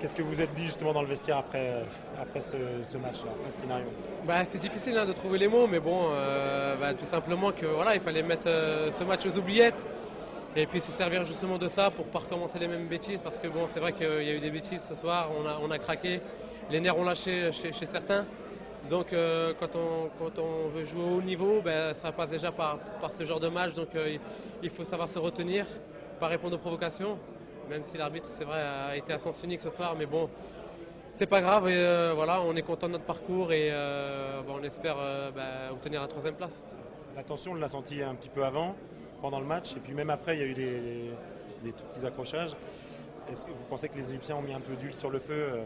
Qu'est-ce que vous êtes dit justement dans le vestiaire après, euh, après ce, match-là, ce scénario? Bah, C'est difficile hein, de trouver les mots, mais bon, euh, bah, tout simplement que voilà, il fallait mettre euh, ce match aux oubliettes et puis se servir justement de ça pour ne pas recommencer les mêmes bêtises parce que bon, c'est vrai qu'il y a eu des bêtises ce soir, on a, on a craqué, les nerfs ont lâché chez, certains. Donc quand, on, quand, on, veut jouer au haut niveau, ben, ça passe déjà par, par ce genre de match, donc il faut savoir se retenir, pas répondre aux provocations même si l'arbitre, c'est vrai, a été à sens unique ce soir, mais bon, c'est pas grave. Et, euh, voilà, on est content de notre parcours et euh, on espère euh, bah, obtenir la troisième place. La tension, on l'a senti un petit peu avant, pendant le match, et puis même après, il y a eu des, tout petits accrochages. Est-ce que vous pensez que les Égyptiens ont mis un peu d'huile sur le feu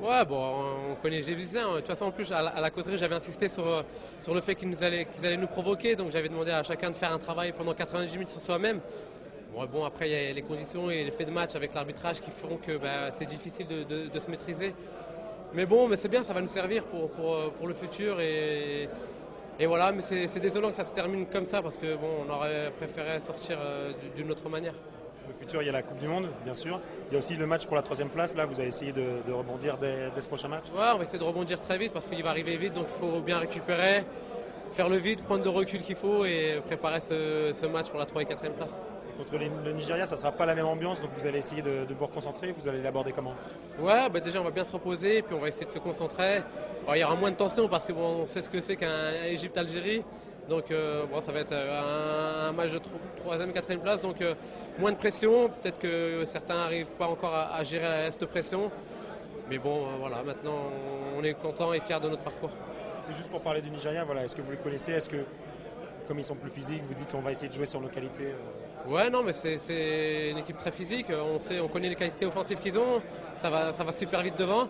Ouais, bon, on connaît, vu ça. De toute façon, en plus, à la, causerie, j'avais insisté sur, sur le fait qu'ils allaient, qu'ils allaient nous provoquer. Donc, j'avais demandé à chacun de faire un travail pendant 90 minutes sur soi-même. Bon, après, il y a les conditions et l'effet de match avec l'arbitrage qui feront que bah, c'est difficile de, se maîtriser. Mais bon, mais c'est bien, ça va nous servir pour, pour, le futur. Et, et voilà, mais c'est désolant que ça se termine comme ça parce que bon, on aurait préféré sortir euh, d'une autre manière. Le futur, il y a la Coupe du Monde, bien sûr. Il y a aussi le match pour la troisième place. Là, vous allez essayer de, rebondir dès, ce prochain match Ouais, on va essayer de rebondir très vite parce qu'il va arriver vite, donc il faut bien récupérer, faire le vide, prendre de recul qu'il faut et préparer ce, ce match pour la 3 et 4e place. Contre le Nigeria, ça ne sera pas la même ambiance, donc vous allez essayer de, vous reconcentrer, vous allez l'aborder comment? Ouais, bah déjà on va bien se reposer, puis on va essayer de se concentrer. il y aura moins de tension parce que bon, on sait ce que c'est qu'un Égypte-Algérie. Donc euh, bon, ça va être euh, un, match de 3e, 4e place, donc euh, moins de pression. Peut-être que certains n'arrivent pas encore à, gérer cette pression. Mais bon, voilà, maintenant on est content et fier de notre parcours. C'était juste pour parler du Nigeria, voilà, est-ce que vous le connaissez? Est-ce que comme ils sont plus physiques, vous dites on va essayer de jouer sur nos qualités euh. Ouais, non, mais c'est une équipe très physique. On, sait, on connaît les qualités offensives qu'ils ont. Ça va, ça va super vite devant.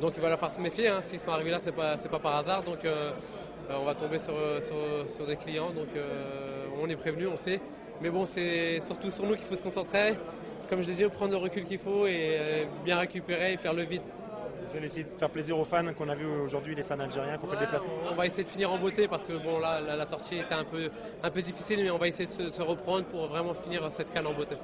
Donc il va falloir se méfier. Hein. S'ils sont arrivés là, c'est pas, pas par hasard. Donc euh, euh, on va tomber sur, sur, des clients. Donc on est prévenu, on sait. Mais bon, c'est surtout sur nous qu'il faut se concentrer. Comme je dit, prendre le recul qu'il faut et bien récupérer et faire le vide. Allez essayer de faire plaisir aux fans qu'on a vu aujourd'hui, les fans algériens qui ont fait le déplacement On va essayer de finir en beauté parce que bon là la, sortie était un peu, un peu difficile mais on va essayer de se, de se reprendre pour vraiment finir cette canne en beauté.